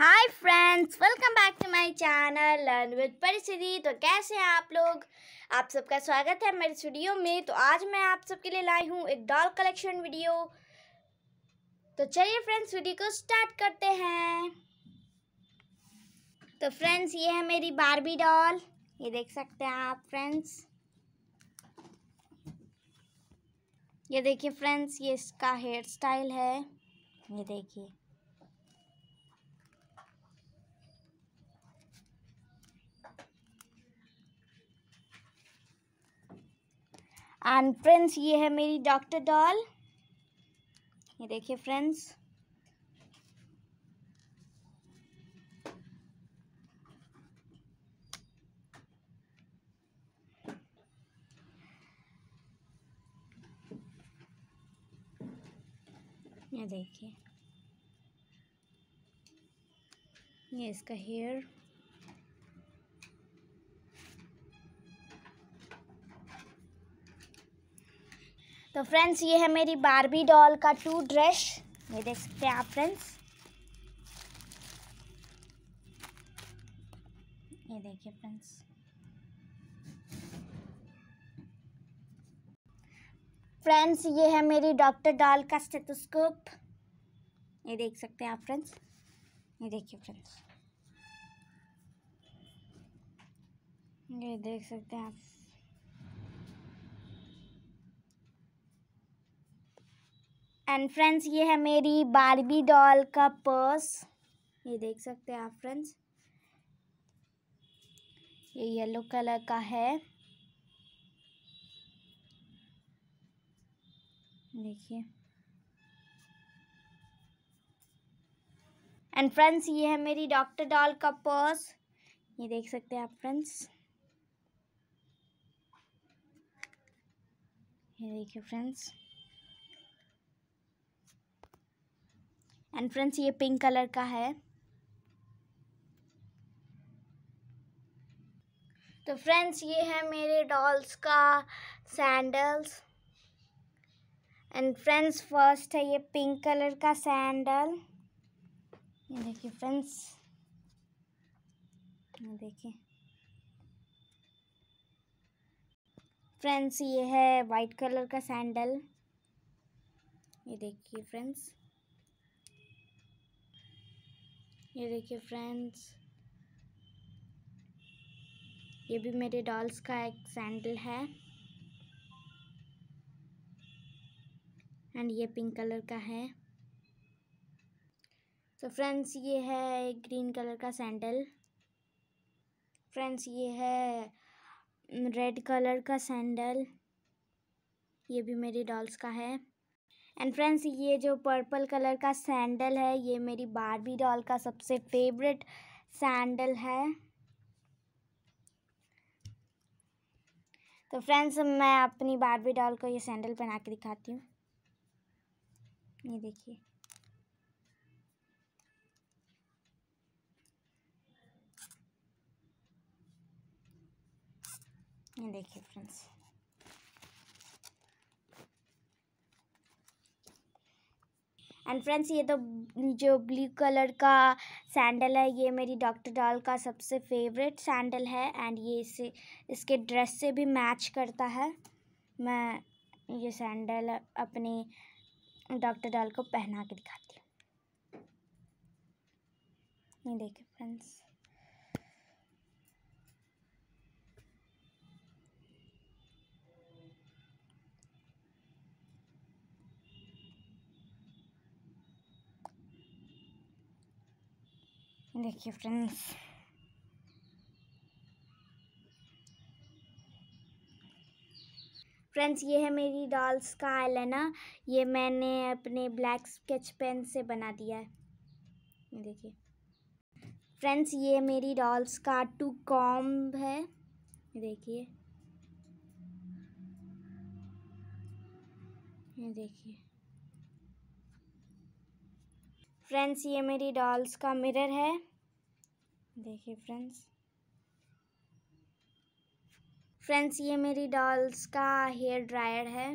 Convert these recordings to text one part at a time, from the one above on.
Hi friends welcome back to my channel learn with परिस्थिति तो कैसे हैं आप लोग? आप सबका स्वागत है मेरे स्टूडियो में। तो आज मैं आप सबके लिए लाई हूँ एक डॉल कलेक्शन वीडियो तो चलिए फ्रेंड्स वीडियो को स्टार्ट करते हैं। तो फ्रेंड्स ये है मेरी बारबी डॉल ये देख सकते हैं आप फ्रेंड्स ये देखिए फ्रेंड्स ये इसका हेयर स्टाइल है। ये देखिए। एंड फ्रेंड्स ये है मेरी डॉक्टर डॉल ये देखिए फ्रेंड्स ये देखिए. ये इसका हेयर तो फ्रेंड्स ये है मेरी बारबी डॉल का टू ड्रेस ये देख सकते हैं आप फ्रेंड्स ये देखिए फ्रेंड्स फ्रेंड्स ये है मेरी डॉक्टर डॉल का स्टेथोस्कोप ये देख सकते हैं आप फ्रेंड्स ये देखिए फ्रेंड्स ये देख सकते हैं आप एंड फ्रेंड्स ये है मेरी बारबी डॉल का पर्स ये देख सकते हैं आप फ्रेंड्स ये येलो कलर का है. देखिए. एंड फ्रेंड्स ये है मेरी डॉक्टर डॉल का पर्स ये देख सकते हैं आप फ्रेंड्स ये देखिए फ्रेंड्स एंड फ्रेंड्स ये पिंक कलर का है। तो फ्रेंड्स ये है मेरे डॉल्स का सैंडल्स एंड फ्रेंड्स फ़र्स्ट है ये पिंक कलर का सैंडल ये देखिए फ्रेंड्स ये देखिए। फ्रेंड्स ये है वाइट कलर का सैंडल ये देखिए फ्रेंड्स ये देखिए फ्रेंड्स ये भी मेरे डॉल्स का एक सैंडल है। एंड ये पिंक कलर का है। तो फ्रेंड्स ये है ग्रीन कलर का सैंडल फ्रेंड्स ये है रेड कलर का सैंडल ये भी मेरी डॉल्स का है। एंड फ्रेंड्स ये जो पर्पल कलर का सैंडल है, ये मेरी बारबी डॉल का सबसे फेवरेट सैंडल है। तो फ्रेंड्स मैं अपनी बारबी डॉल को ये सैंडल पहना के दिखाती हूँ। ये देखिए। ये देखिए फ्रेंड्स एंड फ्रेंड्स ये तो जो ब्लू कलर का सैंडल है, ये मेरी डॉक्टर डॉल का सबसे फेवरेट सैंडल है एंड ये इसे, इसके ड्रेस से भी मैच करता है। मैं ये सैंडल अपनी डॉक्टर डॉल को पहना के दिखाती हूँ। ये देखिए फ्रेंड्स देखिए फ्रेंड्स फ्रेंड्स ये है मेरी डॉल्स का आईलाइनर ये मैंने अपने ब्लैक स्केच पेन से बना दिया है। देखिए। फ्रेंड्स ये मेरी डॉल्स का टू कॉम्ब है। देखिए। देखिए। फ्रेंड्स ये मेरी डॉल्स का मिरर है। देखिए फ्रेंड्स फ्रेंड्स ये मेरी डॉल्स का हेयर ड्रायर है.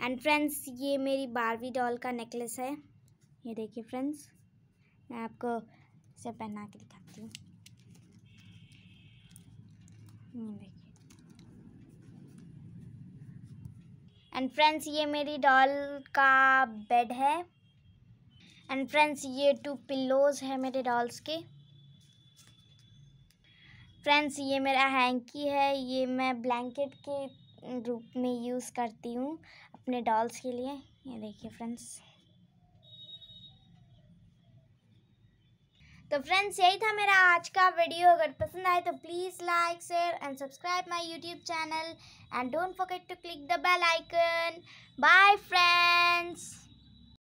एंड फ्रेंड्स ये मेरी बारबी डॉल का नेकलेस है. ये देखिए फ्रेंड्स मैं आपको इसे पहना के दिखाती हूँ. देखिए. एंड फ्रेंड्स ये मेरी डॉल का बेड है. एंड फ्रेंड्स ये टू पिल्लोज है मेरे डॉल्स के। फ्रेंड्स ये मेरा हैंकी है, ये मैं ब्लैंकेट के रूप में यूज़ करती हूँ अपने डॉल्स के लिए। ये देखिए फ्रेंड्स तो फ्रेंड्स यही था मेरा आज का वीडियो अगर पसंद आए तो please like share and subscribe my YouTube channel and don't forget to click the bell icon bye friends